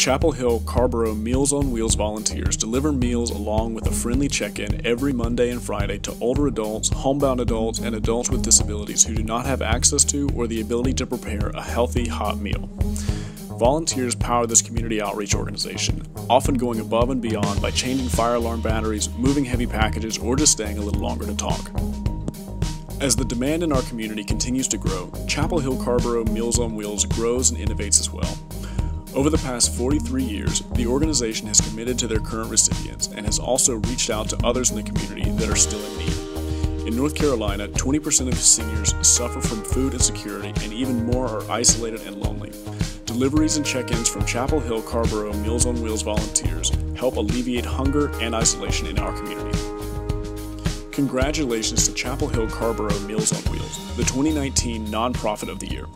Chapel Hill Carrboro Meals on Wheels volunteers deliver meals along with a friendly check in every Monday and Friday to older adults, homebound adults, and adults with disabilities who do not have access to or the ability to prepare a healthy hot meal. Volunteers power this community outreach organization, often going above and beyond by changing fire alarm batteries, moving heavy packages, or just staying a little longer to talk. As the demand in our community continues to grow, Chapel Hill Carrboro Meals on Wheels grows and innovates as well. Over the past 43 years, the organization has committed to their current recipients and has also reached out to others in the community that are still in need. In North Carolina, 20% of seniors suffer from food insecurity, and even more are isolated and lonely. Deliveries and check ins from Chapel Hill Carrboro Meals on Wheels volunteers help alleviate hunger and isolation in our community. Congratulations to Chapel Hill Carrboro Meals on Wheels, the 2019 Nonprofit of the Year.